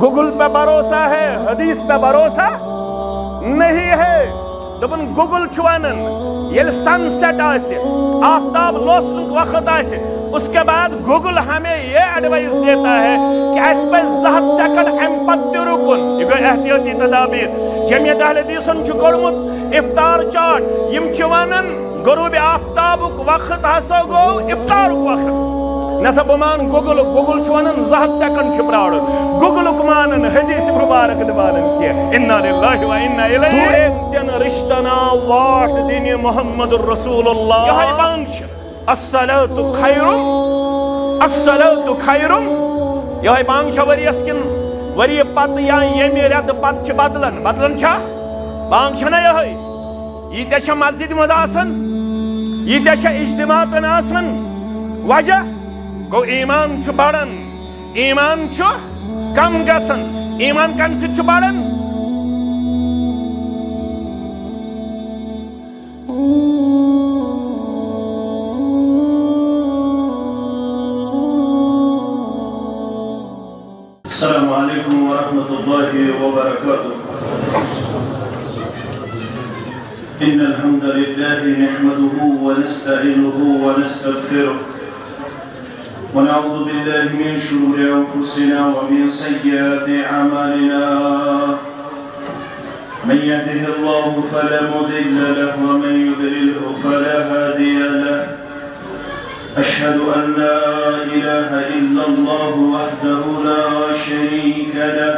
Google پہ بھروسہ ہے، حدیث پہ بھروسہ نہیں ہے۔ دبن گوگل چھوانن، یل سن سیٹ آسے آفتاب لوسنک وقت آسے اس کے بعد گوگل ہمیں یہ ایڈوائز دیتا ہے کہ اس پہ زہت سیکنڈ ام پت رکن۔ یہ گئی احتیاطی تدابیر۔ جمعیت اہل دیسن چھو کرمت، افطار چاٹ، یم چھوانن، غروب آفتابک وقت ہسا گو، افطارک وقت۔ نسا بمان گوگل گوگل چھوانن زہت سیکنڈ چھپراڑ گوگل کمانن حدیث مبارک دبانن کیا انہا للہ و انہا الیہ رشتنا واٹ دین محمد الرسول اللہ یہاں بانچ الصلاة خیرم الصلاة خیرم یہاں بانچ وری اسکن وری پت یا یمی رد پت چھ بدلن بدلن چھا بانچ نا یہاں یہ تیشا مسجد مزاسن یہ تیشا اجتماعتن آسن وجہ گو ایمان چھو بڑن ایمان چھو کم گسن ایمان کم سے چھو بڑن السلام عليكم ورحمة الله وبركاته إن الحمد لله نحمده ونستعينه ونستغفره ونعوذ بالله من شرور أنفسنا ومن سيئات أعمالنا. من يهده الله فلا مضل له ومن يضلله فلا هادي له. أشهد أن لا إله إلا الله وحده لا شريك له.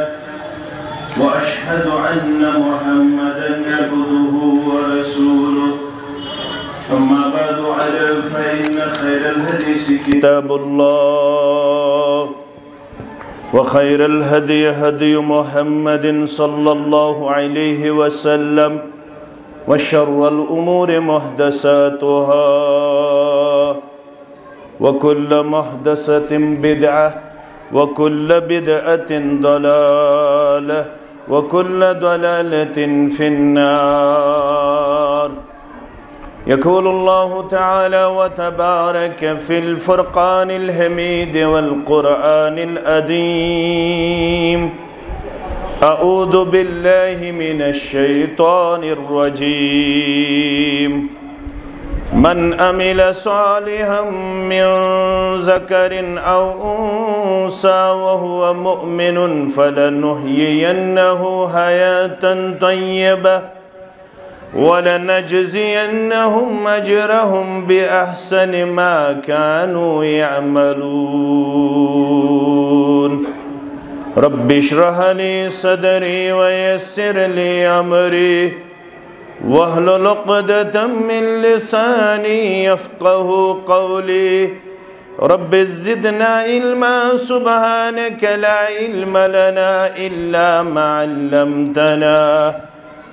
وأشهد أن محمدا عبده ورسوله. أما بعد على فإن خير الحديث كتاب الله وخير الهدي هدي محمد صلى الله عليه وسلم وشر الأمور محدثاتها وكل محدثة بدعة وكل بدعة ضلالة وكل ضلالة في النار. يقول الله تعالى وتبارك في الفرقان الحميد والقرآن الأديم أعوذ بالله من الشيطان الرجيم. من أمل صالحا من ذكر أو أنثى وهو مؤمن فلنحيينه حياة طيبة ولنجزينهم أجرهم بأحسن ما كانوا يعملون. رب اشرح لي صدري ويسر لي أمري واحلل عقدة من لساني يفقه قولي. رب زدنا علما سبحانك لا علم لنا إلا ما علمتنا.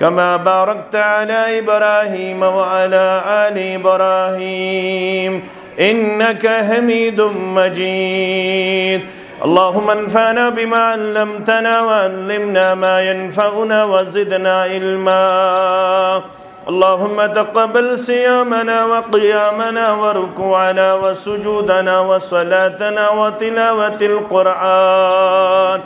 كما باركت على إبراهيم وعلى آل إبراهيم إنك حميد مجيد. اللهم انفعنا بما علمتنا وعلمنا ما ينفعنا وزدنا علما. اللهم تقبل صيامنا وقيامنا وركوعنا وسجودنا وصلاتنا وتلاوة القرآن.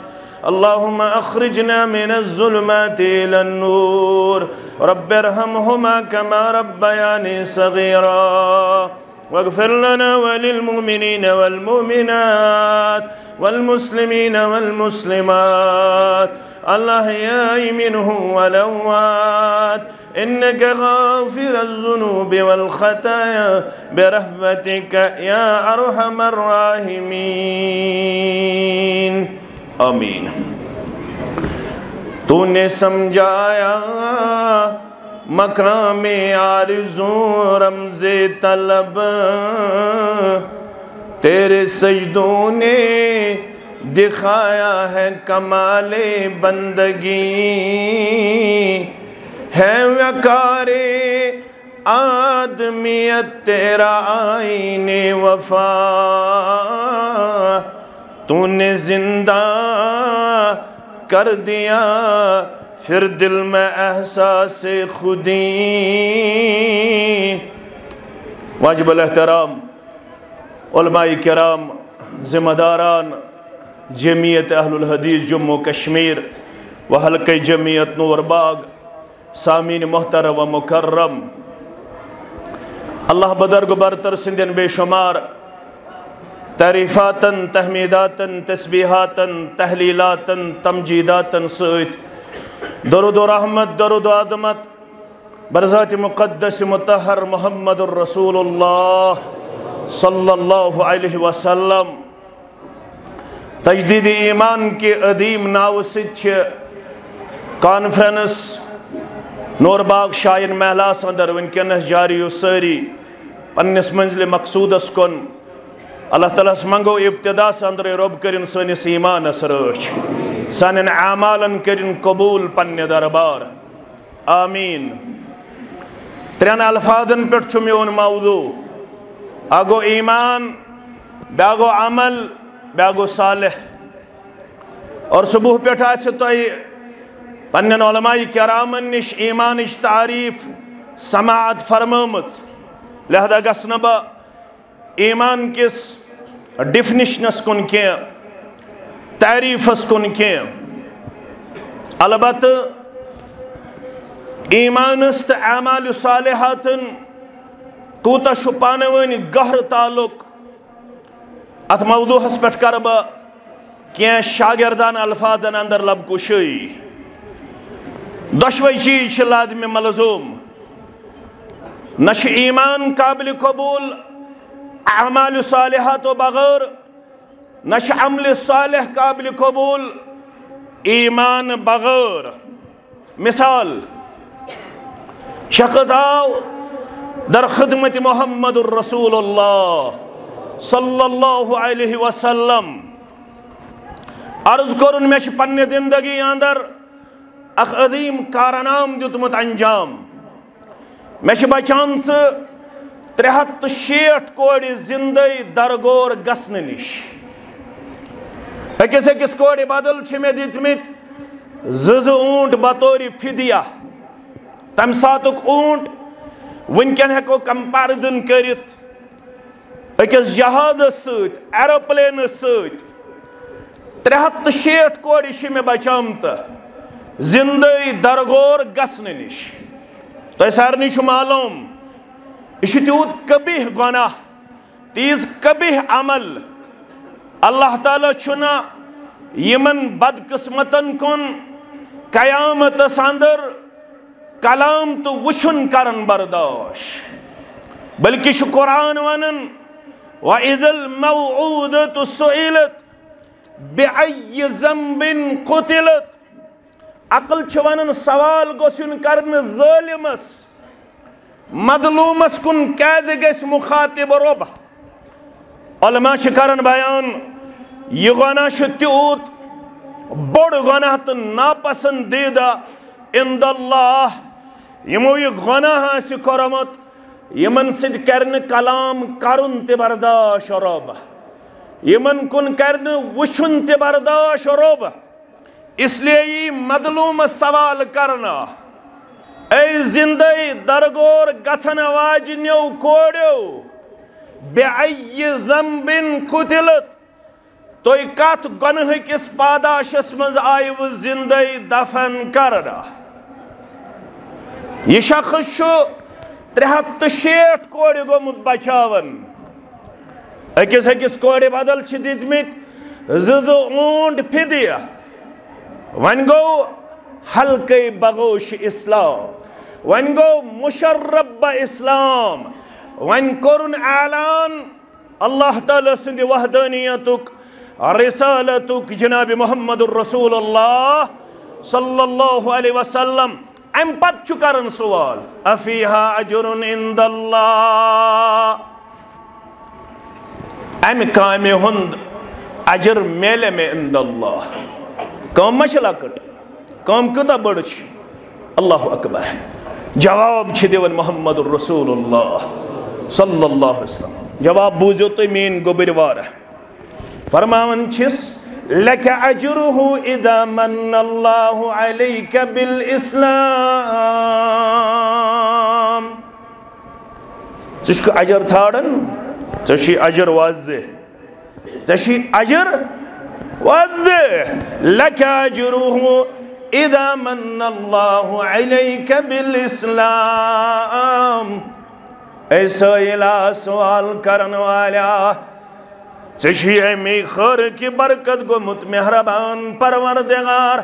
اللهم أخرجنا من الظلمات إلى النور. رب ارحمهما كما ربياني صغيرا. واغفر لنا وللمؤمنين والمؤمنات والمسلمين والمسلمات. الأحياء منهم والأموات إنك غافر الذنوب والخطايا برحمتك يا أرحم الراحمين. آمین۔ تو نے سمجھایا مقام آرزو رمز طلب۔ تیرے سجدوں نے دکھایا ہے کمال بندگی۔ نکارے آدمیت، تیرا آئین وفا۔ تو نے زندہ کر دیا، پھر دل میں احساس خودی۔ واجب الاحترام، علماء کرام ذمہ داران جمعیت اہل الحدیث جموں کشمیر و حلقہ جمعیت نور باغ سامین محترم و مکرم۔ اللہ بدرگ برتر سندین بے شمار تعریفاتن تحمیداتن تسبیحاتن تحلیلاتن تمجیداتن سیت درود و رحمت، درود و عظمت۔ برزات مقدس متحر محمد الرسول اللہ صلی اللہ علیہ وسلم۔ تجدید ایمان کے عدیم ناو سچ کانفرنس نور باغ شائن محلاس اندر ونکنس جاری و ساری پنس منزل مقصودس کن۔ اللہ تعالیٰ منگو ابتدا اندر رب کرن سنس ایمانس رچ سانن اعمالن کرن قبول پنہ دربار۔ آمین۔ ترین الفاظن پہ میون موضوع۔ اگو ایمان بیاگو عمل بیاگو صالح۔ اور صبح پہ آسہ تھی پنن علماء کرامن نش ایمانش تعریف سماعت فرمامت۔ لہذا گسن با ایمان کس ڈیفنیشنس کن کی تعریفس کن کی البتہ ایمانس تو اعمال صالحاتن، کوتا شو پانوانی گہر تعلق۔ ات موضوعس پہ کر بہ کی شاگردان الفاظن اندر لب کشی۔ دشوئی چیز لازم ملزوم۔ نش ایمان قابل قبول اعمال صالحات و بغیر نش عمل صالح قابل قبول، ایمان بغیر۔ مثال شخص آو در خدمت محمد الرسول اللہ صلی اللہ علیہ وسلم۔ عرض کرن میں پنہ زندگی اندر اخ عظیم کارنام دیتمت انجام۔ میں بچان ترے ہتھ شیٹھ کوڑ زندگی درگور گسن نش۔ اکس اکس کوڑ بدل چھ میں دتمت زز اونٹ بطور فدیہ۔ تم ساتک اونٹ ونکن ہیکو کمپیرزن کرت اکس جہاز ست ایروپلین ست ترے ہتھ شیٹھ کوڑ میں بچامت زندگی درگور گسن نش۔ تو سارنی معلوم۔ یہ تیوت کبھی گناہ تیز کبھی عمل اللہ تعالیٰ چھنا یمن بدقسمتن کن قیامت اندر کلام تو وچھن کرن برداش بلکہ شو قرآن ونن وَإِذَا الْمَوْعُودَةُ سُئِلَتْ بِعَيِّ زَنْبٍ قُتِلَتْ عقل چھوانن سوال گوشن کرن ظالمس مظلومس کن قید گیس مخاطب رب. علماء شکرن بیان، یہ گناہ شتیوت بڑ گناہ تو ناپسندیدہ اند اللہ یمو یہ گناہ اسی کرمت یمن سد کرن کلام کرن تی برداش رب. یمن کن کرن وچھن تی برداش رب. اس لیے یہ مظلوم سوال کرنا۔ اے زندگی درگور گھن واجنیو کوڑیو بے ای ذنبن قتلت تو کت گنہ کس پاداشس مز آئیو زندگی دفن کرنا۔ یہ شخص شو ترے ہتھ کوڑی گومت بچاون۔ اکس اکس کوڑی بدل چھ دتمت زز اونٹ فدیہ ون گو حلقے بغوش اسلام۔ ون گو مشرب اسلام، ون کرن اعلان، اللہ تعالی سند وحدانیتک، رسالتک، جناب محمد الرسول اللہ صلی اللہ علیہ وسلم ام پت چھو کرن سوال، افیہا اجرن اند اللہ۔ ام کامی ہند، اجر میلے میں اند اللہ۔ کام مش لکٹ کام کتا بڑھ چھ اللہ اکبر۔ جواب چھ دیون محمد الرسول اللہ صلی اللہ علیہ وسلم. جواب بوزیو تو مین گوبر وارہ فرماون چھس لك أجره إذا من الله عليك بالإسلام. اجر ژھانڈان ژےٚ چھُے اجر واضح چھُے اجر واضح لك أجره إذا من الله عليك بالإسلام اے سائلہ سوال کرن والا ژےٚ امی خر کی برکت گومت مہربان پروردگار۔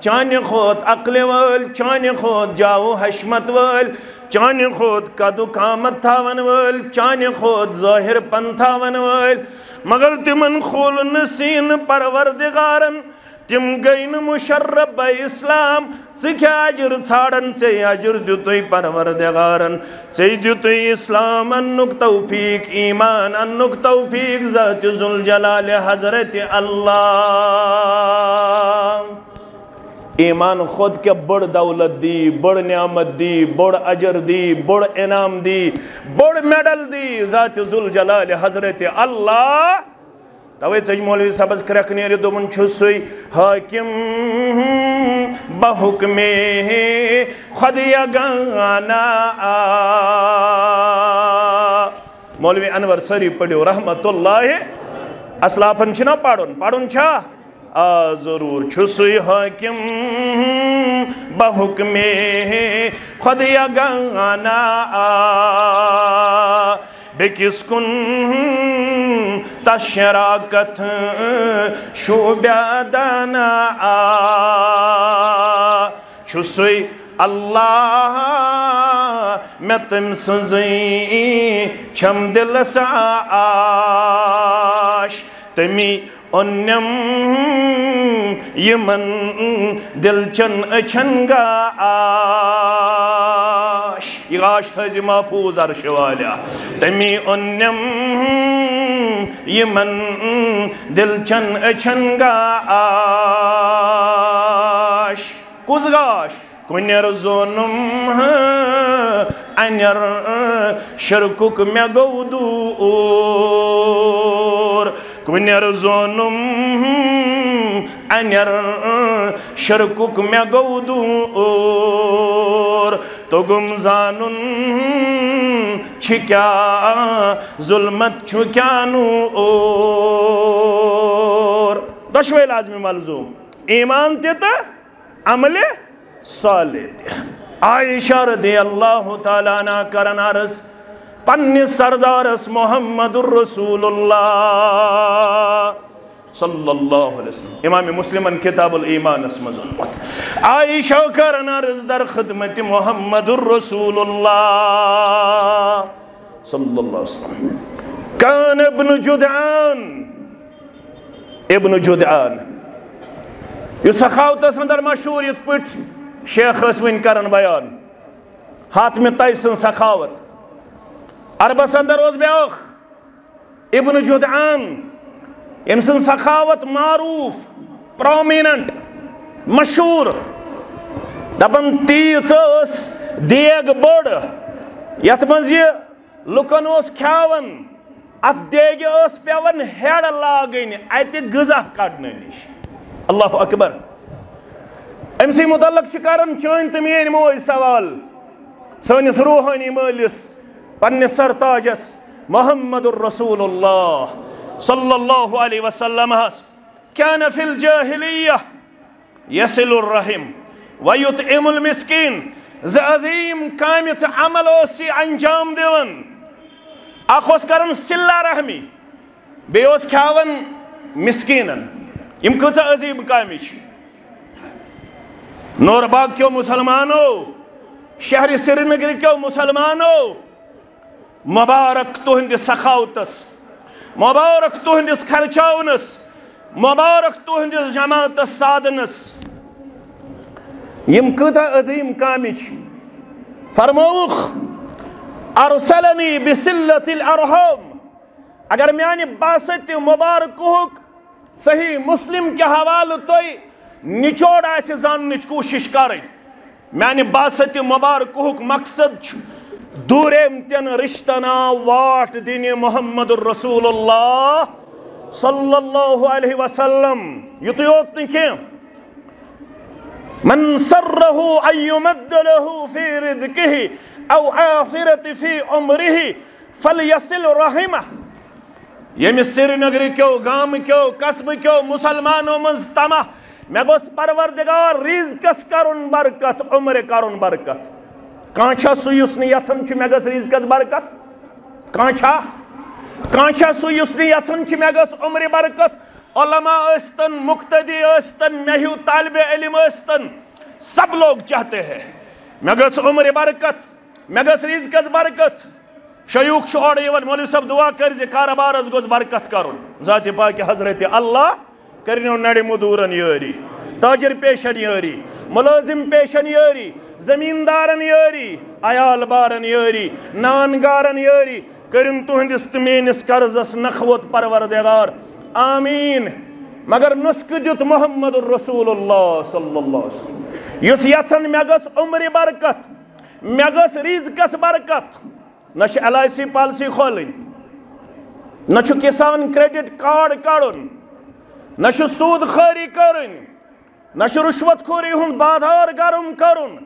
چانہ کھوت عقل ول چانہ کھوت جاو حشمت ول چانہ کھوت قدو قامت تھاون ول چانہ کھوت ظاہر پن تھاون ول۔ مگر تمن خول نسین پروردگارن تم گئی مشرب بہ اسلام ژھا اجر ژھانڈان ژے اجر دتوی پروردگارن ژے دتوی اسلام انک توفیق ایمان انک توفیق ذات ذوالجلال حضرت اللہ ایمان خود کے بڑ دولت دی بڑ نعمت دی بڑ اجر دی بڑ انعام دی بڑ میڈل دی ذات ذوالجلال حضرت اللہ توے ژج مولوی صاحبس کرک نیرِ دوٚپُن چھُ سُے حٲکِم بحکمے خۄدیا گانا مولوی انور سٲری پٔرِو رحمت اللہ اسلافن چھُنا پرُن پرُن چھا آ ضروٗر چھُ سُے حٲکِم بحکمے خۄدیا گانا بیٚکِس کُن تشراکت شوبیا دانا چھسوی اللہ میں تم سزئی چھم دل سا آش تمی انم یمن دل چن اچھن گا آش یہ آش تھا محفوظ عرش والا تمی انم یمن دل چن اچھن گا آش کس گاش کنیر زونم انیر شرکک میں گو دور کنیر زونم انیر شرکک میں گو دور تو گم زانن چھکیا، ظلمت چھکیا نور دشوے لازمی ملزوم۔ ایمان تیتا عمل صالح تیتا عائشہ رضی اللہ تعالیٰ عنہ کرن عرض، پنی سردارس محمد الرسول اللہ۔ صلی اللہ علیہ وسلم. امام مسلمن کتاب الایمان اسم ظلمت عائشہ کرن عرض در خدمت محمد الرسول اللہ. صلی اللہ علیہ وسلم. کان ابن جدعان. ابن جدعان. یہ سخاوت اندر مشہور یت پٹ شیخ اسوین کرن بیان. حاتم تیسن سخاوت. عربس اندر اوز بیاخ. ابن جدعان. ام سن سخاوت معروف پرومیننٹ مشہور دپن تیچ دیگ بڑ، یت مز یہ لکن اس کھاون ات دیگ اس پیون ہیڑ لاگن، ات غذا کڑنے نش۔ اللہ اکبر۔ ام سی متعلق شکارن چین تم یہ موج سوال۔ سنس روحانی مالس، پنس سرتاجس، محمد الرسول اللہ۔ صلى الله عليه وسلم كان في الجاهلية يسل الرحم ويطعم المسكين. زعظيم كامت عمل اوسي انجام دون أخوس کرن سلا رحمي. بيوس كاون مسكينا. يمكن عظيم كامش نور باغ كيو مسلمانو. شهر سرنگر كيو مسلمانو. مبارك تو هند سخاوتس. مبارک تہندس خرچاونس مبارک تہندس جماعتس سادنس یم کتا عظیم کامچ فرموخ ارسلنی بسلت الارحام اگر میانی باست مبارکوک صحیح مسلم کے حوالہ توی نچوڑ آسے زاننچ کوشش کریں میانہ باست مبارکہ مقصد دوریم تین رشتہ نا واٹ دین محمد الرسول اللہ صلی اللہ علیہ وسلم. یت یوت نہیں کی من سره ان يمد له في رزقه او آخرت في عمره فليصل رحمه یم سری نگر کیو گام کیو قصب کیو مسلمانوں مز تمہ. مے گوس پروردگار رزقس کرن برکت، عمر کرن برکت. کان چھا سو یس نہ یژھان چھ مے گس رزقس برکت؟ کان چھا کان چھا سو یس نہ یژھان چھ مے گس عمر برکت؟ علماء استن مقتدی استن مہیو طالب علم استن سب لوگ چاہتے ہیں۔ مے گس عمر برکت، مے گس رزقس برکت۔ شیوخ چھ اور یوان، مولوی صاحب دعا کر زِ کاربارس گوس برکت کرن۔ ذات پاک حضرت اللہ کرنو نڑ مدورن یاری تاجر پیشن یاری ملازم پیشن یاری، زمیندارن یاری عیال بارن یاری، نانگارن یاری، کرن تہندس تو میس قرضس نخوت پروردگار۔ آمین۔ مگر نسخہ دیت محمد الرسول اللہ صلی اللہ علیہ وسلم۔ یس یژھن مے گس عمر برکت مے گس رزقس برکت، نہ ایل آئی سی پالسی کھولن نہ کسان کریڈٹ کارڈ کڑن، نہ سود خٲری کرن نہ رشوت خوری ہند بادار گرم کرن،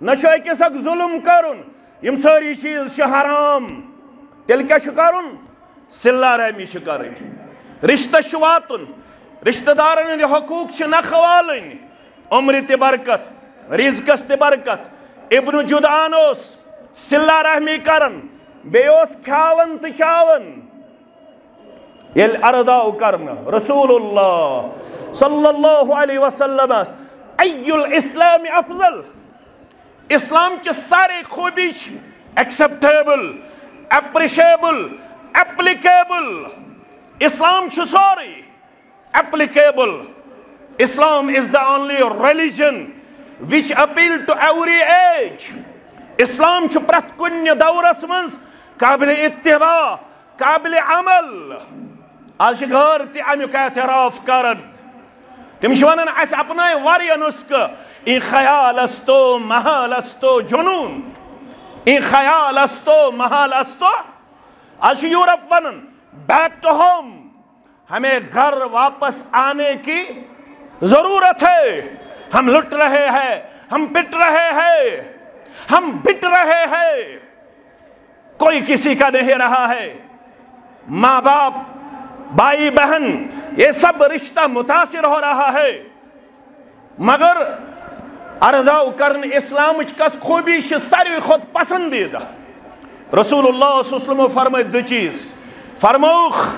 نہ أکِس اکھ ظلم کرن۔ یم ساری چیز حرام۔ تیل کیا کرن سلا رحمی کرن رشتہ واتن رشتہ دارن ہند حقوق نکھوالن عمر تہ برکت، رزقس تہ برکت۔ ابن جدان اس سلا رحمی کرن۔ بیوس کھاون تو چاون۔ یل ارداو کرنا۔ رسول اللہ۔ صلی اللہ علیہ وسلم ای الاسلام افضل؟ اسلام چھ سارے خوبی ایکسپٹیبل اپریشیبل اپلیکیبل اسلام چھ sorry? Applicable Islam is the only religion which appeal to every age Islam چھ پرت کن دورس منز قابل اتباع، قابل عمل۔ آج گھر تی امیک اعتراف کرد تم ونان اس اپنائے واریاہ نسخہ این خیال استو محال استو جنون، این خیال استو محال استو آج یورپ ونن، بیک ٹو ہوم، ہمیں گھر واپس آنے کی ضرورت ہے، ہم لٹ رہے ہیں، ہم پٹ رہے ہیں، ہم بٹ رہے ہیں۔ کوئی کسی کا نہیں رہا ہے۔ ماں باپ، بھائی بہن یہ سب رشتہ متاثر ہو رہا ہے۔ مگر ارزاو کرن اسلام کس خوبی ساروی خود پسندیدہ۔ رسول اللہ صلی اللہ علیہ وسلم فرمائے دو چیز۔ فرموخ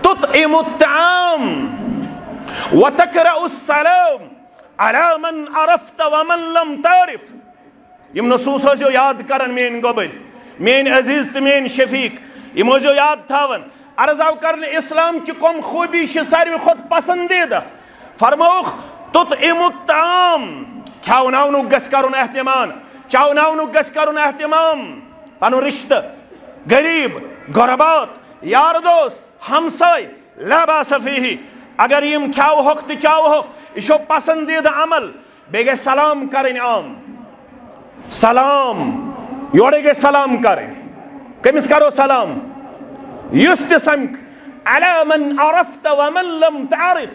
تطعم الطعام وتقرأ السلام على من عرفت ومن لم تعرف۔ یم نصوص ہو یاد کرن، مین گوبر مین عزیز تو مین شفیق۔ یم ہو یاد تھاون۔ عرض کرن اسلام چی کم خوبی شی ساروی خود پسندیدہ۔ فرموخ تت امت تام کھاوناونو گس کرن احتمام۔ چاوناونو گس کرن احتمام۔ پنو رشتہ۔ غریب، غربات، یار دوست ہمسائی لابا صفیحی اگر یم کھاو حق تی چاو حق اشو پسندیدہ عمل۔ بیگے سلام کرن عام۔ سلام۔ یوڑے گے سلام کریں۔ کمس کرو سلام۔ يستسمك على من عرفت ومن لم تعرف.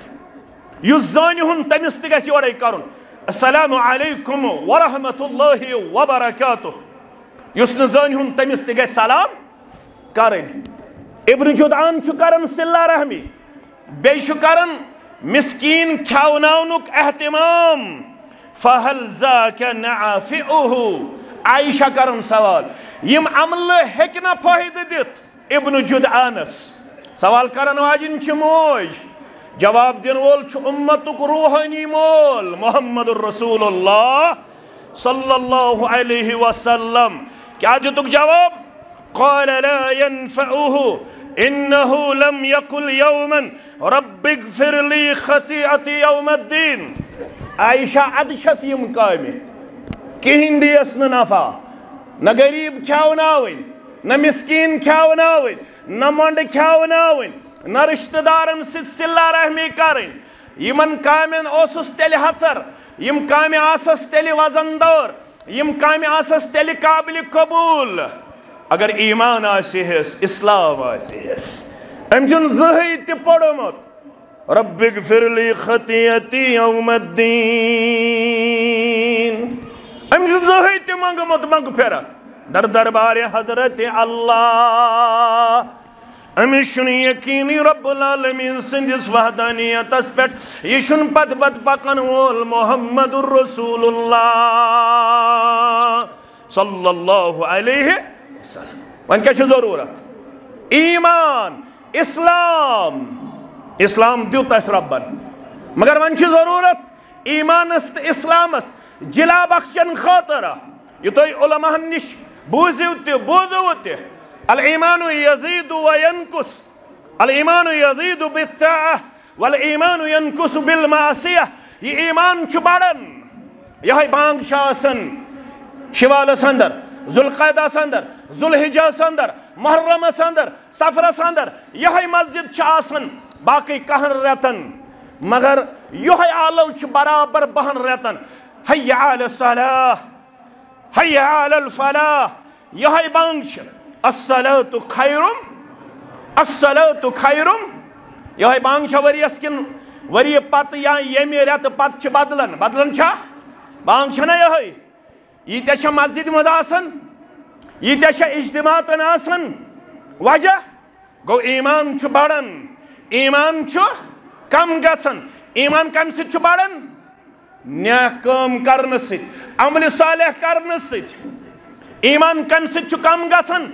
يزانهم تمستغسي وريكارون السلام عليكم ورحمة الله وبركاته. يسنزانهم تمستغسي سلام؟ كارين. ابن جدعان شكرن سلا رحمي. بيشكرن مسكين كاوناونك اهتمام. فهل ذاك نعافئه؟ عائشة كرن سوال. يم عمل هكنا فايدة ديت. ابن جدعانس سوال کرن واجن چھ موج جواب دین وول چھ امتک روحانی مول محمد الرسول اللہ صلی اللہ علیہ وسلم کیا جتک جواب قال لا ينفعه انه لم يقل يوما رب اغفر لي خطيئتي يوم الدين عائشہ ادشس یم کامہ کہین دیس نہ نفع نہ غریب کھیاوناون نہ مسکین کھیاوناون نہ منڈ کھیاوناون نہ رشتہ دارن ست صلہ رحمی کرن یمن کامن اوسس تیل حڅر یم کامہ آسس تیلی وزن دار یم کامہ آسس تیلی قابل قبول اگر ایمان آسی اسلام آسی ام چن زہی تی پڑھمت رب اغفر لی خطیتی یوم الدین ام چن زہی تی منگمت منگ پھرت در دربار حضرت اللہ۔ امس یقینی رب العالمین سندس وحدانیت پہ یہ پت پت پکن وول محمد الرسول اللہ۔ صلی اللہ علیہ وسلم۔ ون کیا ضرورت؟ ایمان، اسلام۔ اسلام دیت اس ربن۔ مگر ون ضرورت؟ ایمانس اسلامس جلا بخشن خاطر یہ تھی علماء نش۔ بوزیو تہ بوزو تہ الایمان یزید و ینکس الایمان یزید بالطاعہ والایمان ینکس بالمعصیہ۔ یہ ایمان چھ بڑن یہ بانگ شاسن۔ شوال سندر، ذوالقعدہ سندر، ذوالحجہ سندر، محرم سندر سفر سندر۔ یہ مسجد چھ آسن باقی کہن رتن مگر یہ آلو چھ برابر بہن رتن حی علی الصلاح۔ حی علی الفلاح. یہ بانگ چھ الصلاة خیرم. الصلاة خیرم. یہ بانگ چھ وریس کن وری پت یا یمی رت پت چھ بدلن. بدلن چھا بانگ چھنا یہ. یہ تہ چھ مسجد مز آسن. یہ تہ چھ اجتماعتن آسن. وجہ؟ گو ایمان چھ بڑن ایمان چھ کم گژھن ایمان کم سۭتۍ چھُ بڑن نیک کٲم کرنہٕ سۭتۍ عملہِ صالح کرنہٕ سۭتۍ ایمان کم سۭتۍ چھُ کم گژھن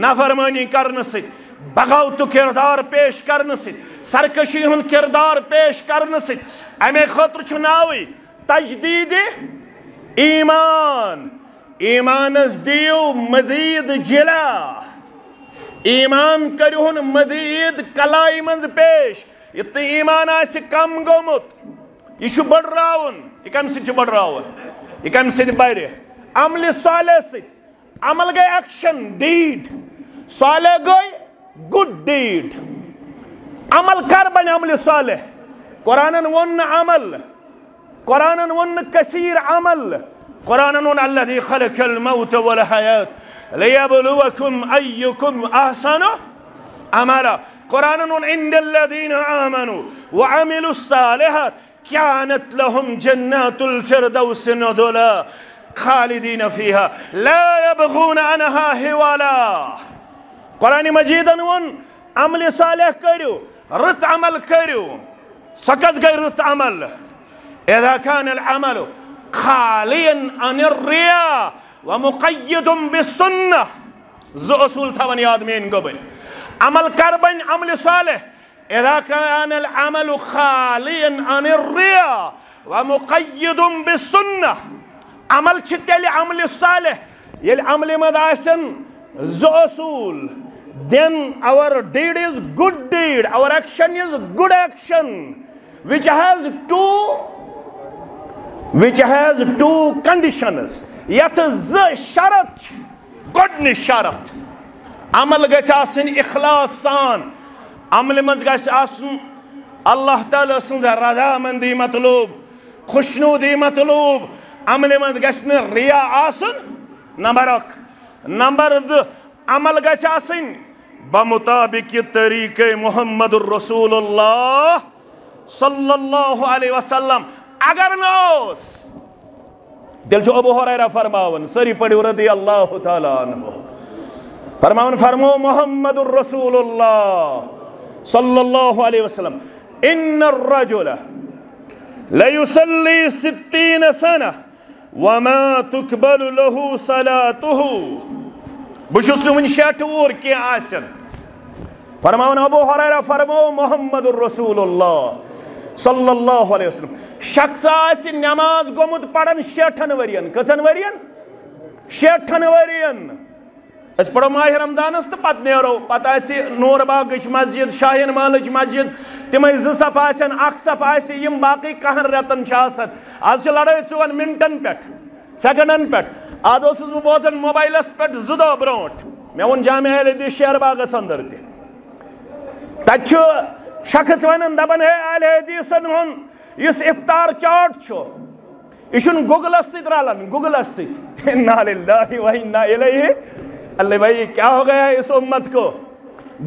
نفرمٲنی کرنہٕ سۭتۍ بغاوتُک کردار پیش کرنہٕ سۭتۍ سرکشی ہُنٛد کردار پیش کرنہٕ سۭتۍ اَمے خٲطرٕ چھُ ناوٕے تجدیٖدِ ایمان ایمانس دیو مزید جلا ایمان کریہن مزید کلائی منز پیش یہ ایمان آسی کم گومت یہ چھو بڑھ راون یہ کم سے بڑھ عمل صالح سے عمل گئی ایکشن ڈیڈ صالح گئی گڈ ڈیڈ عمل کر بن عمل صالح قرآن ون عمل قرآن ون کثیر عمل قرآن ون الذي خلق الموت والحياة ليبلوكم أيكم أحسن عملا قرآن ون عند الذين آمنوا وعملوا الصالحات كانت لهم جنات الفردوس نذلا خالدين فيها. لا يبغون عنها حوالا قرآن مجيدا ون عمل صالح کرو رت عمل کرو سكت گئی رت عمل. إذا كان العمل خاليا عن الرياء ومقيد بالسنة زو أصول ثوان ياد مين قبل. عمل كربن عمل صالح. إذا كان العمل خاليا عن الرياء ومقيد بالسنة عمل تلي عمل صالح يلي عمل مداسن زو أصول then our deed is good deed. Our action is good action. Which has two which has two conditions. یت ز شرط گۄڈنِچ شرط عمل گژھِ آسٕنۍ اخلاص سان عملہِ منٛز گژھِ آسُن. اللہ تعالیٰ سٕنٛز رضامنٛدی مطلوب خوشنوٗدی مطلوب. عملہِ منٛز گژھِ ریا آسُن. نمبر اکھ نمبر زٕ عمل گژھِ بمطابق طریٖقے محمد الرسول اللہ صلی اللہ علیہ وسلم. اگر نہ اوس دل چھو ابو حریرہ فرماون، سری پڑھو رضی اللہ تعالیٰ عنہ. فرماون فرمو محمد الرسول اللہ صلی اللہ علیہ وسلم ان الرجل لیسلی ستین سنہ وما تقبل له صلاته بشست من شاتور کی آسن فرماون ابو حریرہ فرمو محمد الرسول اللہ صلی اللہ علیہ وسلم شخص آسی نماز گومت پڑھن شیٹھن ورین کتن ورین شیٹھن ورین اس پڑھو ماہ رمضان است پت نیرو پتہ آسی نور باغچ مسجد شاہین مالچ مسجد تمے ز صف آسن اکھ صف آسی یم باقی کہن رتن چھ آسن آز چھ لڑائی ژون منٹن پٹھ سیکنڈن پٹھ آد اوسس بہ بوزن موبائلس پٹھ زٕ دۄہ برونٹھ مےٚ ووٚن جامع اہل شیر باغس اندر تہِ تتہِ چھُ شخص ونان دپان ہے اہل حدیثن ہُنٛد یس افطار چاٹ چھو یہ گوگلس ست رلان گوگلس ست اللہ بھائی، کیا ہو گیا اس امت کو؟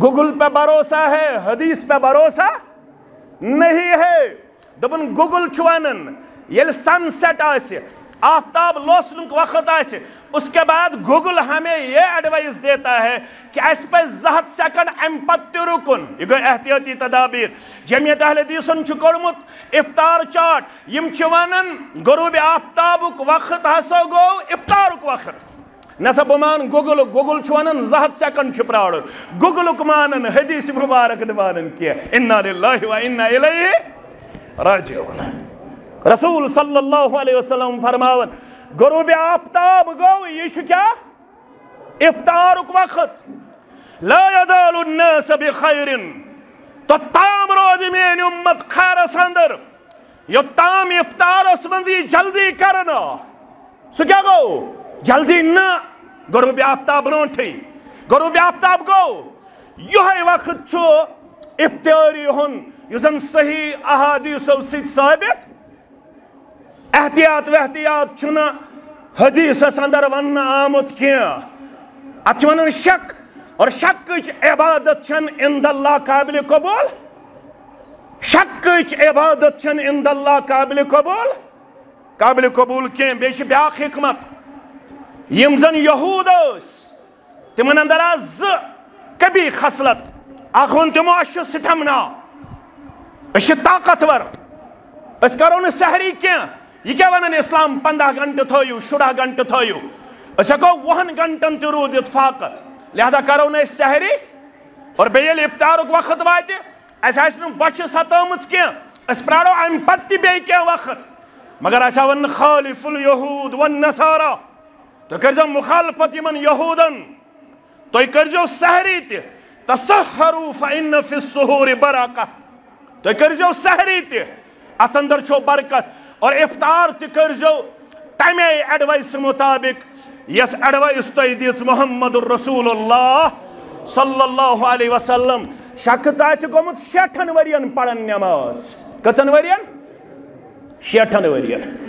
گوگل پہ بھروسہ ہے، حدیث پہ بھروسہ نہیں ہے۔ دبن گوگل چوانن یل سن سیٹ آسے آفتاب لوسنک وقت آسے اس کے بعد گوگل ہمیں یہ ایڈوائز دیتا ہے کہ اس پہ زہت سیکنڈ ام پت رکن۔ یہ گئی احتیاطی تدابیر۔ جمعیت اہل دیسن چکرمت افطار چاٹ، یم چوانن غروب آفتابک وقت ہسا گو، افطارک وقت۔ نسا بمان گوگل گوگل چوانن زہت سیکنڈ چھ پراڑ گوگلک مانن حدیث مبارک دمانن کیا انا للہ و انا الیہ راجعون. رسول صلی اللہ علیہ وسلم فرماون غروب آفتاب گو، یہ کیا؟ افطارک وقت. لا يزال الناس بخير تو تام رود میری امت خیرس اندر یہ تام افطارس مندی جلدی کرنا. سو کیا گو؟ جلدی نہ۔ غروب آفتاب برونٹھی غروب آفتاب گو۔ یہ وقت چھو۔ افطاری ہن۔ یزن صحیح احادیثو سید ثابت۔ احتیاط و احتیاط چھنا۔ حدیث اندر ون آمت کی ات ون شک۔ اور شک عبادت چھن اند اللہ قابل قبول۔ شک عبادت چھن اند اللہ قابل قبول۔ قابل قبول کی بیش بیاق حکمت۔ یم زن یہود اس تمن اندر ز کبھی خصلت اخون تمو اش سٹمنا اش طاقتور اس کرو نہ سحری کیا یہ کیا ونن اسلام پندہ گھنٹہ تھویو شڑہ گھنٹہ تھویو اس کو وہن گھنٹن تی رود اتفاق لہذا کرو نا سحری اور بیل افطارک وقت واتے اس آس بچ ستامت کی اس پرارو ام پتی بے کیا وقت مگر اچھا ون خالف الیہود والنصارا تو کرجو مخالفت یمن یہودن تو کرجو سحری تی تسحروا فإن فی السحور برکہ۔ تو کرجو سحری تی اتندر چھو برکت۔ اور افطار تہ کرزو تمے ایڈوائس مطابق۔ یس ایڈوائس تہ دِژ محمد الرسول اللہ صلی اللہ علیہ وسلم۔ شخص آسہِ گوٚمُت شیٹھن ؤرین پرن نماز۔ کٔژن ؤرین شیٹھن ؤرین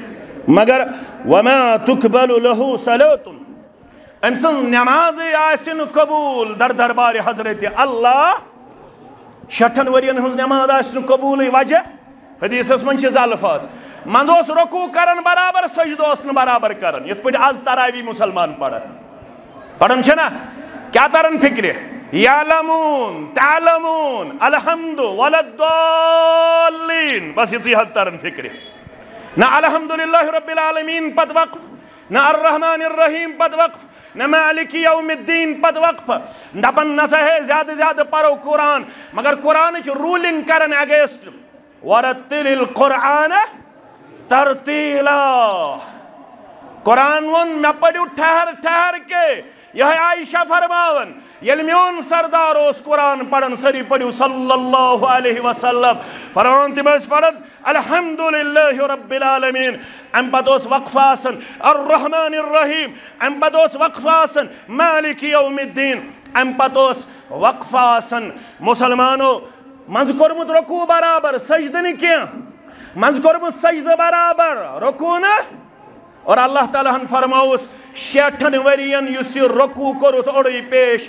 مگر وما تقبل له صلاتun أمۍ سٕنٛز نٮ۪مازٕے آسہِ نہٕ در دربارِ حضرت اللہ شیٹھن ؤرین ہٕنٛز نٮ۪ماز آسہِ نہٕ قبوٗلٕے وجہ؟ حدیثس منٛز چھِ زٕ الفاظ. منز رکو کرن برابر، سجد اس برابر کرن. یت پہ آز تراوی مسلمان پڑھن. پڑھن چھنا کیا ترن فکر یعلمون، تعلمون، الحمد ولدالین بس یہ حد ترن فکر نہ الحمدللہ رب العالمین پد وقف نہ الرحمن الرحیم پد وقف نہ مالک یوم الدین پد وقف۔ دپن نسا ہے زیادہ زیادہ پرو قرآن، مگر قرآن چھ رولنگ کرن اگیسٹ۔ ورتل القرآن ترتیلا قرآن ون میں پڑھو ٹھہر ٹھہر کے، یہ عائشہ فرماون۔ یل میون سردار اس قرآن پڑھن سری پڑھو صلی اللہ علیہ وسلم فرمان تم پڑھن الحمدللہ رب العالمین ام پت اس وقف آسن الرحمن الرحیم ام پت اس وقف آسن مالک یوم الدین ام پت اس وقف آسن مسلمانو منز کرمت رکو برابر سجدنی کیا منز کورمت سجدہ برابر رکو نا اور اللہ تعالیٰ ہن فرماؤس شیٹھن ورین یس یہ رکو کورت پیش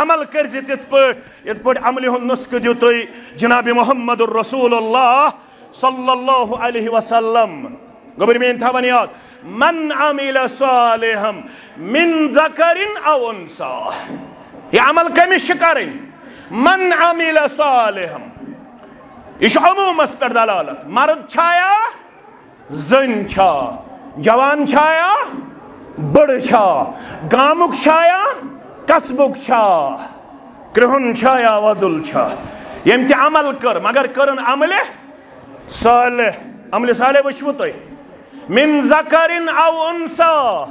عمل کرزِ تِتھ پٲٹھۍ یِتھ پٲٹھۍ عملہِ ہُنٛد نُسخہٕ دِیِو تُہۍ جِناب محمد رسول اللہ صلی اللہ علیہ وسلم. گوٚبُر میٛٲنۍ تھاوان من عمل صالحم من ذکرن او انسا. یہ عمل کٔمِس چھِ من عمل صالحم یہ چھُ عموٗمس پٮ۪ٹھ دلالت. مرد چھایا زٔنۍ چھا. جوان چھایا، بٔڑ چھا. گامُک چھایا قصبک چھا. کرہن چھا یا ودل چھا. یم تہ عمل کر. مگر کرن عمل صالح. عمل صالح وچھو تُہۍ من ذکرن أو انسا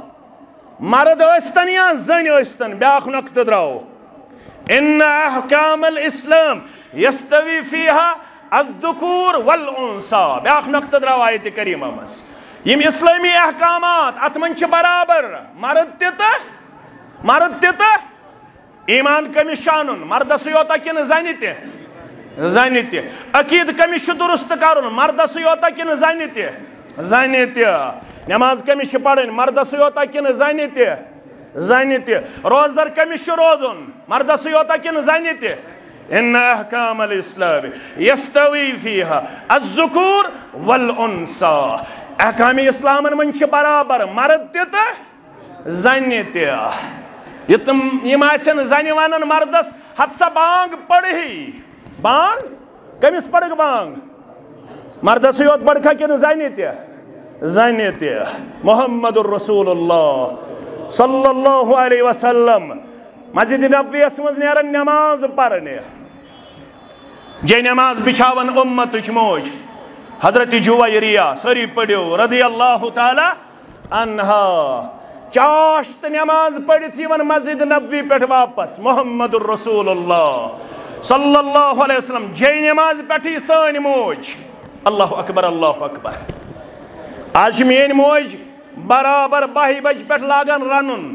مرد ٲسۍتن یا زٔنۍ ٲسۍتن بیاکھ نۄقطہٕ درٛاو إن احکام الإسلام یستوی فیہا الذکور والانسا بیاکھ نقطہ درو آیت کریمہ مس یم اسلامی احکامات ات من چھ برابر. مرد تہ مرد تہ تہ ایمان کمس شانن مردس یوتا کن زنہ تہ زنہ تہ عقید کمس چھ درست زنہ تہ نماز کمس چھ پڑھن مردس یوتا کن زنہ تہ زنہ تہ روزدار کمس چھ روزن مردس یوتا کن زنہ تہ ان احکام الاسلام یستوی فیہا الذکور والانسا احکام اسلام من چھ برابر مرد تہ تہ زنہ تہ یتم یم آسن زنہ ونن مردس حد سا بانگ پڑھی بانگ کمس پڑھ بانگ مردس یوت پڑھا کن زنہ تہ زنہ تہ محمد الرسول اللہ صلی اللہ علیہ وسلم۔ مسجد نبویس مز نیرن نماز پرنے جے نماز بچھاون امت موج حضرت جویریہ سری پڑھو رضی اللہ تعالی عنہا چاشت نماز پڑھت یون مسجد نبوی پہ واپس۔ محمد الرسول اللہ صلی اللہ علیہ وسلم۔ جے نماز پہ سن موج۔ اللہ اکبر اللہ اکبر آج مین موج برابر باہی بج پہ لاگن رنن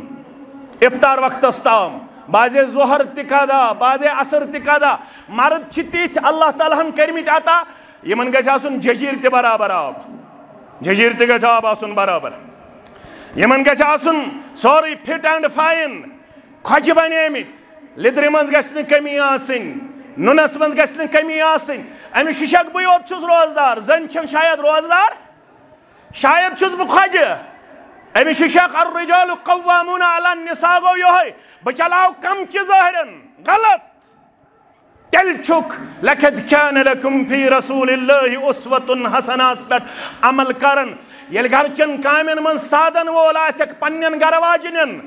افطار وقتس تام بعض ظہر تکادا بعض عصر تکادا مرد چھ تیت اللہ تعالیٰ ہن کرمت عطا یمن گژھِ آسن ججیر تہ برابر آب ججیر تہ گژھِ آب آسن برابر یمن گژھِ آسن سورُے فٹ اینڈ فاین کھۄجہِ بنیمٕتۍ لِدرِ منٛز گژھِ نہٕ کمی آسٕنۍ نُنس منٛز گژھِ نہٕ کمی آسٕنۍ أمِس شِشک بٕے یوت چھُس روزدار زٔنۍ چھَم شاید روزدار شاید چھُس بہٕ کھۄجہِ أمِس شِشک الرجال قوامون علی النساء گوٚو یِہوٚے بہٕ چلاو کم چہِ ظٲہرن غلط تیل چھُک لقد كان لكم في رسول الله اسوة حسناس پٮ۪ٹھ عمل کرن ییٚلہِ گرچن کامٮ۪ن منٛز سادن وول آسٮ۪کھ پننٮ۪ن گرٕ واجنٮ۪ن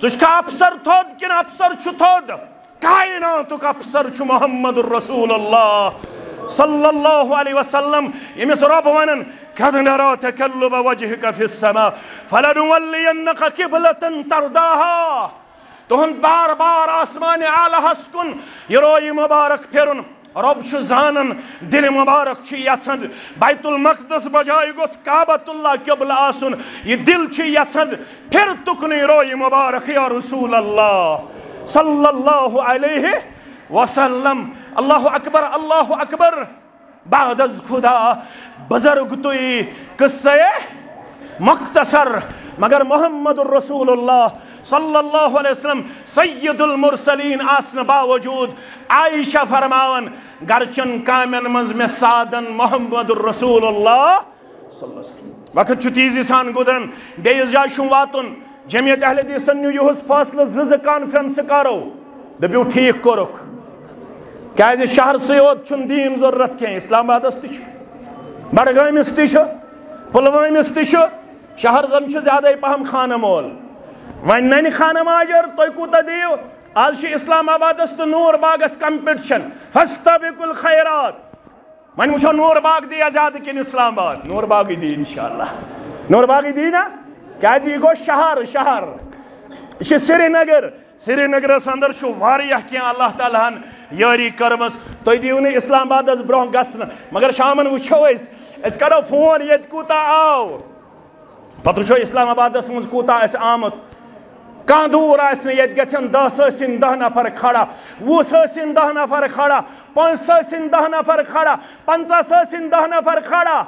ژٕ چھُکھا افسر تھوٚد کِنہٕ افسر چھُ تھوٚد کایناتُک افسر چھُ محمد الرسول اللہ صلی اللہ علیہ وسلم ییٚمِس رۄب ونان قد نرى تقلب وجهك في السماء فلنولينك قبلة ترضاها تہند بار بار آسمان عالہس کن یہ روی مبارک پھرن رب چھ زانن دل مبارک چھ یژھن بیت المقدس بجائے گوس کعبۃ اللہ قبل آسن یہ دل چھ یژھن پھر تکنی صلی اللہ علیہ وسلم. اللہ اکبر اللہ اکبر. بعد از خدا، بزرگ توی قصہ مختصر. مگر محمد الرسول اللہ صلی اللہ علیہ وسلم، سید المرسلین آسن باوجود، عائشہ فرماون، گرچن کامن منز میں سادن محمد الرسول اللہ صلی اللہ علیہ وسلم. وقت چھو تیزی سان گدرن بیس جائشن واتن جمعیت اہل دیسن نیو یہس فاصلہ زز کانفرنس کارو۔ دبیو ٹھیک کرک کیازِ جی شہر سیوت چھن دین ضرورت کہیں، اسلام آبادس تھی بڑگامس تھی پلوامس تھی شہر زن زیادہ پہم خانہ مول۔ ون نن خانہ ماجر تھی کوتا دیو۔ آج اسلام آبادس تو نور باغس کمپٹیشن فستبق الخیرات۔ ون وچھو نور باغ دیا زیادہ کن اسلام آباد۔ نور باغی دی انشاءاللہ۔ نور باغی دی نا؟ کیا جی گو شہر شہر یہ سری نگر سری نگرس اندر واریاہ کیا اللہ تعالیٰ ہن یاری کرمس تو دیو نے اسلام آباد برہ گسن مگر شامن وچھو اس اس کرو فون یت کوتا آو پتہ وچھو اسلام آباد مز کوتا اس آمت کان دور آس یت گژھن دہ سن دہ نفر کھڑا وہ سن دہ نفر کھڑا پانچ سن دہ نفر کھڑا پنچہ سن دہ نفر کھڑا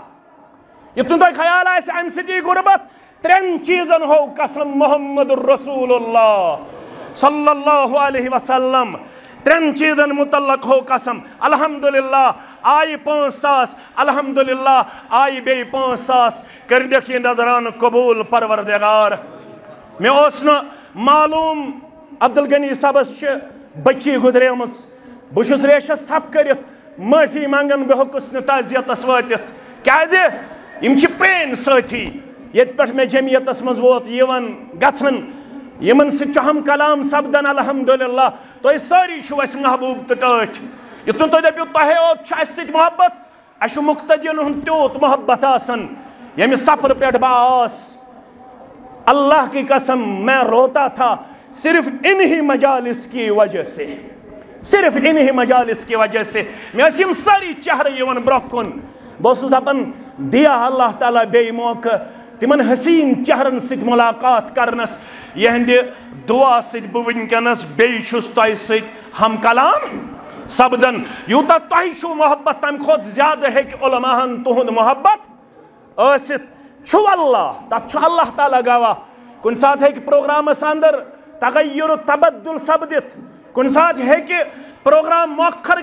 یہ تم خیال آس ام ستی غربت ترین چیزن ہو قسم محمد الرسول اللہ صلی اللہ علیہ وسلم ترین چیزن متعلق ہو قسم الحمدللہ آئی پانچ ساس الحمدللہ آئی بے پانچ ساس کر نظران قبول پروردگار میں اس معلوم عبدالغنی صاحبس چھ بچی گزرے مس ریشس تھپ کرت معافی منگن بہ ہکس نہ تعزیتس واتت کیا پرین ساتھی یت پٹھ میں جمعیتس مز ووت یون گژھن یمن ست ہم کلام سپدن الحمدللہ۔ تھی ساری چھو اس محبوب تو ٹاٹھ یتن تھی دپیو تہ اوت اس ست محبت۔ اس مقتدین ہند تیوت محبت آسن۔ یمہ سفر پہ باس اللہ کی قسم میں روتا تھا صرف انہی مجالس کی وجہ سے۔ صرف انہی مجالس کی وجہ سے۔ میں یم ساری چہرے یون برہ کن بہت دپان دیا اللہ تعالیٰ بے موقع تمن حسین چہرن ست ملاقات کرنس، یہند دعا ست بہ ونکس بیس تہ ست ہم کلام سپدن یوتا تہ چھو محبت تم کھت زیادہ ہیک علماءن تہند محبت ٲسِتھ۔ چھو اللہ تک چھو اللہ تعالیٰ گواہ۔ کن سات ہے پروگرامس اندر تغیر تبدل سپدت کن سات ہے پروگرام مؤخر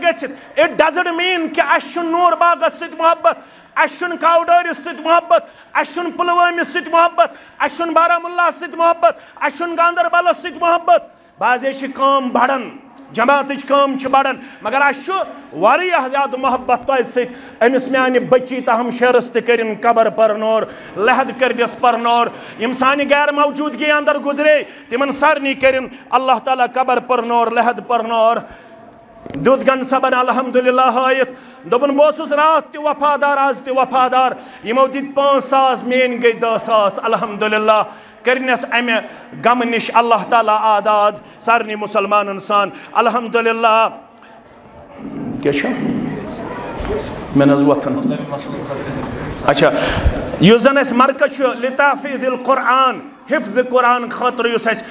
اٹ ڈزنٹ مین کہ اَسہِ چھُنہٕ نور باغس سۭتۍ محبت۔ اَسہِ چھُنہٕ کاوڈٲرِس سۭتۍ محبت اَسہِ چھُنہٕ پُلوٲمِس سۭتۍ محبت اَسہِ چھُنہٕ بارہمولہس سۭتۍ محبت اَسہِ چھُنہٕ گاندربلس سۭتۍ محبت بعضے چھِ کٲم بڑان جماعتٕچ کٲم چھِ بڑان مگر اَسہِ چھُ واریاہ زیادٕ محبت تۄہہِ سۭتۍ أمِس میانہِ بچی تاہم شیرس تہِ کٔرِن قبر پرنور لحد کٔرنس پرنور یِم سانہِ غیر موجوٗدگی اندر گُزرے تِمن سارنٕے کٔرِن اللہ تعالیٰ قبر پرنور لحد پرنور دیُت گن صبن الحمدللہ ہٲیِتھ دوٚپُن بہٕ اوسُس راتھ وفادار، آز تہِ وفادار۔ یِمو دِتۍ پانٛژھ ساس میٲنۍ گٔے دہ ساس الحمدللہ۔ کرنس امہ غم نش اللہ تعالیٰ آداد سارنٕے مُسلمانن سان الحمدللہ۔ کیٛاہ چھُ مےٚ نہ حظ اچھا یُس زن اَسہِ مرکز چھُ لطافی دل قرآن حفظ قرآن خٲطرٕ یُس اَسہِ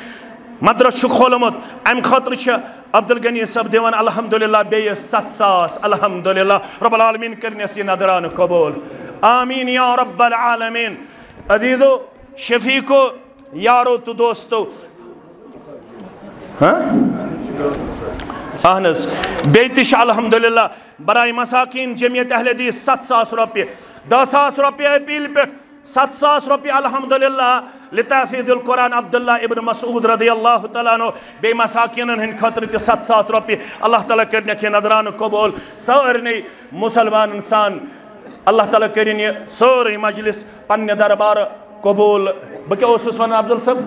مدرس چھُ کھولمُت امہِ خٲطرٕ چھِ عبدالغنی صٲب دِوان الحمدللہ بیٚیہِ ستھ ساس، الحمدللہ رۄب العالمیٖن کٔرنس یہِ نظرانہٕ قبوٗل. آمیٖن یا رب العالمیٖن. عدیٖدو شفیٖقو، یارو تہٕ دوستو. ہاں؟ اہن حظ بیٚیہِ تہِ چھِ الحمدللہ، برائے مساکیٖن، جمعیت اہل حدیث ستھ ساس رۄپیہِ دہ ساس رۄپیہِ اپیٖل پٮ۪ٹھ ستھ ساس رۄپیہِ الحمدللہ لطافید القرآن عبداللہ ابن مسعود رضی اللہ تعالیٰ عنہ، بے مساکینن ہند خطر تہ ست ساس رۄپیہِ اللہ تعالیٰ کٔرنکھ یہِ نظرانہٕ قبوٗل۔ سارنٕے مُسلمان انسان، اللہ تعالیٰ کٔرِنۍ یہِ مجلس پننہِ دربارٕ قبوٗل۔ بہٕ کیٛاہ اوسُس ونان عبدل صٲب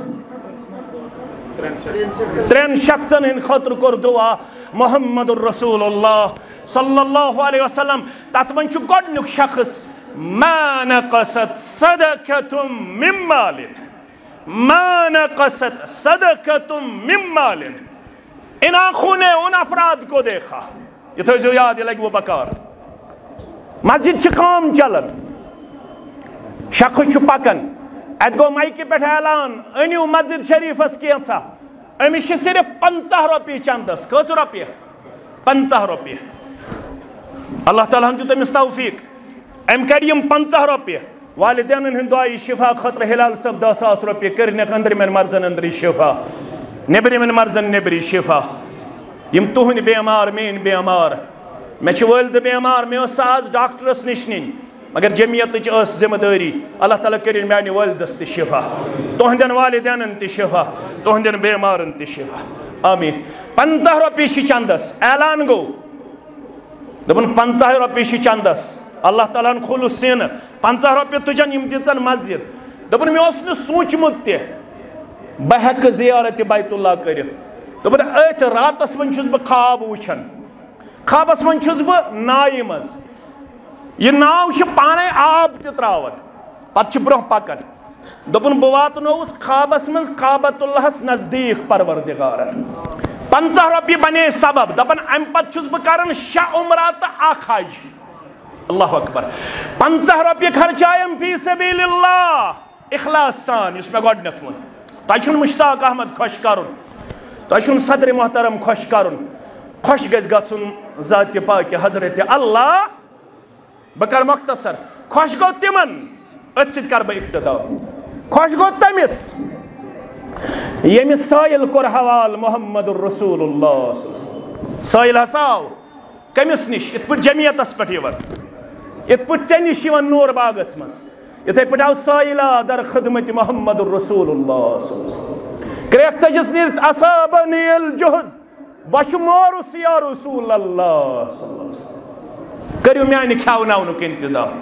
ترٛٮ۪ن شخصن ہٕنٛدِ خٲطرٕ کوٚر دُعا، محمد الرسول اللہ صلی اللہ علیہ وسلم۔ تتھ منٛز چھُ گۄڈنیُک شخص ما نقصت صدقة من مال. ما نقصت صدقة من مال. إن آنکھوں نے ان أفراد کو دیکھا یہ تو جو یاد لگی وہ بکار مسجد چھ کام چلن شخص چھ پکن ات گو مائکی پیٹھ اعلان انیو مسجد شریف اس کیا تھا امیش چھ صرف پنتہ روپی چندس کس روپی پنتہ روپی اللہ تعالیٰ ہم جو تم استوفیق ہن دیُت أمِس توفیٖق أمۍ کڑِ یِم پنٛژاہ شفا خٲطرٕ ہلال صٲب دہ ساس رۄپیہِ کٔرنکھ أنٛدرِمٮ۪ن مرزن أنٛدری شفا نیٚبرِمٮ۪ن مرزن نیٚبری شفا یِم تُہنٛدۍ بٮ۪مار میٲنۍ بٮ۪مار مےٚ چھِ وٲلدٕ بٮ۪مار مےٚ آز ڈاکٹرس نِش نِنۍ مگر جمعیتٕچ ٲس ذمہٕ دٲری اللہ تعالیٰ کٔرِنۍ میانہِ وٲلدس تہِ شفا تُہنٛدٮ۪ن والدینن تہِ شفا تُہنٛدٮ۪ن بٮ۪مارن تہِ شفا آمیٖن پنٛژاہ رۄپیہِ چندس اعلان گوٚو دوٚپُن پنٛژاہ رۄپیہِ چندس اللہ تعالیٰ ہن کھوٗل سیٖنہٕ پنٛژاہ رۄپیہِ تُجن یِم دِژن مسجد دوٚپُن مےٚ اوس نہٕ سوٗنٛچمُت تہِ بہٕ ہٮ۪کہٕ زیارت بیت اللہ کٔرِتھ دوٚپُن أتھۍ راتس منٛز چھُس بہٕ خواب وٕچھان خوابس منٛز چھُس بہٕ ناوِ منٛز یہِ ناو چھِ پانے آب تہِ تراوان پتہٕ چھِ برونٛہہ پکان دوٚپُن بہٕ واتنووُس خوابس منٛز کابت اللہس نزدیٖک پروردِگارن پنٛژاہ رۄپیہِ بنے سبب دپان امہِ پتہٕ چھُس بہٕ کران شےٚ عمرا تہٕ اکھ حج اللہ اکبر پنٛژاہ رۄپیہِ خرچایم فی سبیٖل اللہ اخلاص سان یُس مےٚ گۄڈنٮ۪تھ ووٚن تۄہہِ چھُنہٕ مُشتاق احمد خۄش کرُن تۄہہِ چھُنہٕ صدرِ محترم خۄش کرُن خۄش گژھِ گژھُن ذاتہِ پاکہِ حضرتِ اللہ بہٕ کرٕ مۄختصر خۄش گوٚو تِمن أتھۍ سۭتۍ کرٕ بہٕ اِقتدا خۄش گوٚو تٔمِس ییٚمِس سٲیِل کوٚر حوال محمد الرسول اللہ سٲیِل ہسا آو کٔمِس نِش یِتھ پٲٹھۍ جمعیتس پٮ۪ٹھ یِوان یِتھ پٲٹھۍ ژےٚ نِش یِوان نور باغس منٛز یِتھٕے پٲٹھۍ آو سٲیلا در خدمت محمد الرسول اللہ کرٛیکھ ژٔجِس نیٖرِتھ اصاب نیٖل جُہد بہٕ چھُ مورُس یا رسول اللہ کٔرِو میانہِ کھٮ۪وناونُک انتظام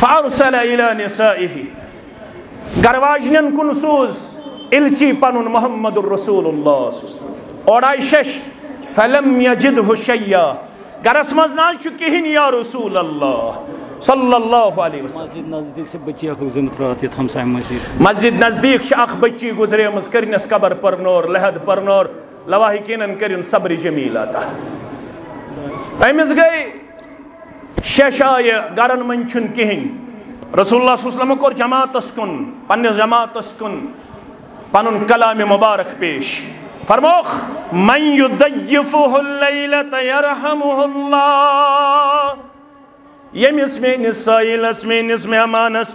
فارسل الى نسائه گرٕ واجنٮ۪ن کُن سوٗز اِلچی پنُن محمد الرسول اللہ اورٕ آیہِ شش فلم یجد شیا گرس منٛز نہ حظ چھُ کِہینۍ یا رسول اللہ صلی اللہ علیہ وسلم. مسجد نزدیٖک چھِ اکھ بٔچی گُزریمٕژ کٔرنس قبر پرنور لحد پرنور لواحقین کرن صبر جمیل عطا امس گئی شیشائے گرن من چھن کہین. رسول اللہ صلی اللہ علیہ وسلم کور جماعتس کن پنس جماعتس کن پنن کلام مبارک پیش. فرموخ من یضیفه اللیلت یرحمه اللہ یمس میس سائلس میس مہمانس،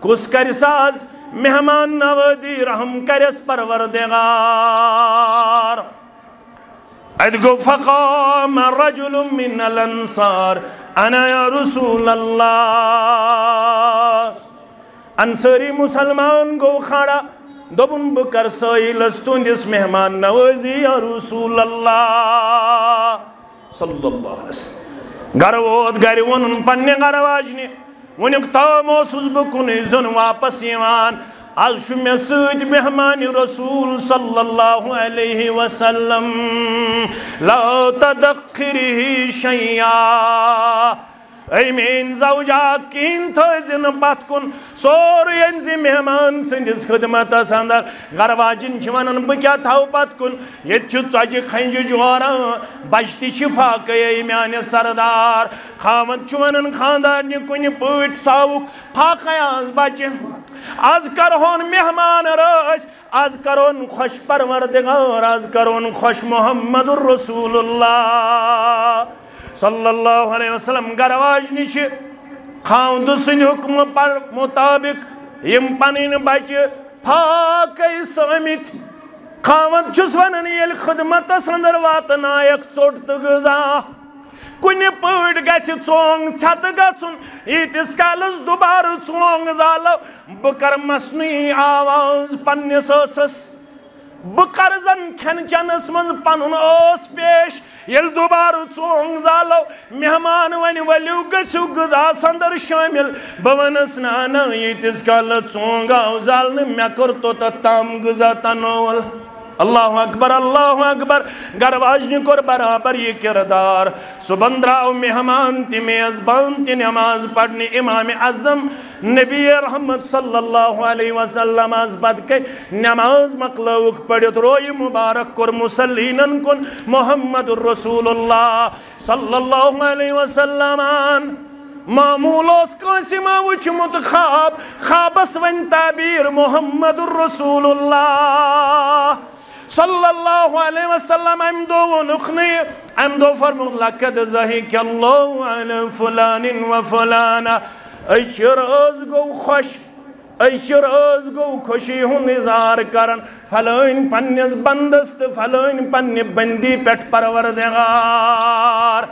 کس کر ساز مہمان نوادی رحم کرس پروردگار. ادگو فقام رجل من الانصار، انا یا رسول اللہ. انصاری مسلمان گو کھڑا دوبن بکر سائلس تندس مہمان نوازی یا رسول اللہ. صلی اللہ علیہ وسلم. گر ووت گر ون پنہ گر واجنہ ونیک تام اوسس بہ کن زن واپس یوان آج مے ست مہمان رسول صلی اللہ علیہ وسلم. لا تدخری شیعہ. اے مین زوجا کین تھوزن پت کن سوری انزی مہمان سندس خدمت اندر گرواجن چوانن بکیا تھاو پت کن۔ یہ چھو ژجہ کھنج جوارا، بجتی شفا کئی میان سردار۔ خامد چوانن خاندار نی کن پوٹ ساوک پھاکیا آز بچہ آز کرہون مہمان رس آز کرون خوش پروردگار، آز کرون خوش محمد الرسول اللہ۔ صلی اللہ علیہ وسلم گرواج نش خاند سن حکم پر مطابق یم پنن بچہ پاک سمت خاوند چھس ونن یل خدمت اندر واتنائک ژوٹ تو غذا کن پٹ گھ ژونگ ژھت گھن یتس کالس دوبارہ ژونگ زالو بہ کر مصنوعی آواز پنس ٲسس بہ کر زن چنس من پنن اوس پیش یل دوبارہ ژونگ زالو مہمان ون ولیو گژھو غذا سندر شامل بہ ونس یتس کال چونگ آو زالنہ مےٚ کٔر توٚتتھ تام غذا تنول اللہ اکبر اللہ اکبر گرواجنی کور برابر یہ کردار سبندراو مہمان تی میزبان تی نماز پڑھنی امام اعظم نبی رحمت صلی اللہ علیہ وسلم از بد کے نماز مقلوق پڑھت روی مبارک کر مسلینن کن محمد الرسول اللہ صلی اللہ علیہ وسلم معمول اس کانسی ما وچمت خواب خوابس ون تعبیر محمد الرسول اللہ صلی اللہ علیہ وسلم ام دو نخنی ام دو فرمو لکد ذہیک اللہ علی فلان و فلانا ایچر از گو خوش ایچر از گو خوشی ہون اظہار کرن فلائن پنیز بندست فلائن پنی بندی پیٹ پروردگار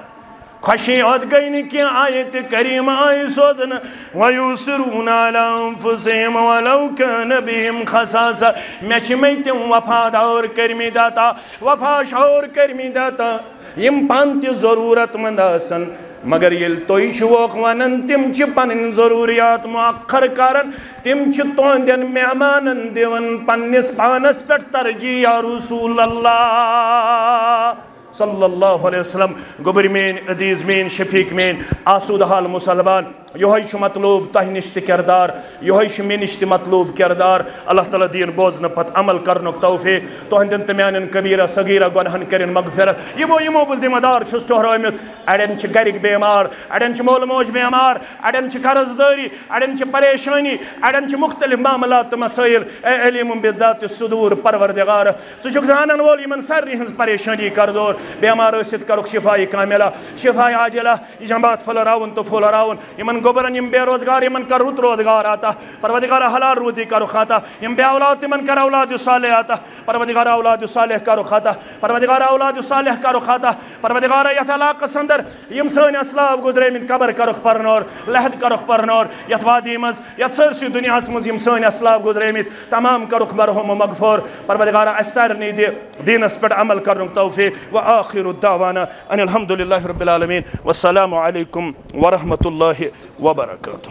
خوشی ہوت گئی نہیں کہ آیت کریم آئی سودن ویوسرون علی انفسهم ولو کان بهم خصاصا میں چمی تیم وفادار کرمی داتا وفا شعور کرمی داتا۔ یم پانتی ضرورت مند آسن۔ مگر یل توی شوق ونن تم چھ پنن ضروریات مؤخر کرن تم چھ تہندین مہمانن دیون۔ پنس پانس پٹھ ترجیح یا رسول اللہ۔ صلی اللہ علیہ وسلم گبر مین عدیز مین شفیق مین آسود حال مسلمان یہ مطلوب تہ نش کردار. یہ مے نش مطلوب کردار. اللہ تعالیٰ دین بوزن پت عمل کرنک توفیق. تہندین تمیان کبیرہ صغیرہ گنہن کرن مغفرت یمو یمو بہ ذمہ دار چھس ٹھہرامت اڑین گرک بیمار. اڑین مول موج بیمار. اڑین قرض داری اڑین پریشانی. اڑین مختلف معاملات تہ مسائل. اے علیم بذات الصدور پروردگار. ژٕ چھُکھ زانن وول یمن سارنٕے ہٕنٛز پریشانی کر دور بیمار ٲسِتھ کرُکھ شفائی کاملہ. شفائی عاجلہ. یہ جماعت پھلراوُن تہٕ پھولراوُن یمن گوبرن یم بے روزگار یمن کر رت روزگار آتا۔ پروردگار حلال روزی کرو خاتا۔ یم بے اولاد تمن کر اولاد صالح آتا۔ پروردگار اولاد صالح کرو خاتا۔ پروردگار اولاد صالح کرو خاتا۔ پروردگار یت علاقہ سندر۔ یم سن اسلاف گزرے من قبر کرخ پرنور لہد کرخ پرنور یت وادی مز۔ یت سرسی دنیا مز۔ یم سن اسلاف گزرے مت تمام کرخ مرحوم و مغفور۔ پروردگار اسرنی دی دینس پٹ عمل کرنک توفیق۔ و آخر الدعوانا ان الحمد لله رب العالمين والسلام عليكم ورحمة الله وبركاته.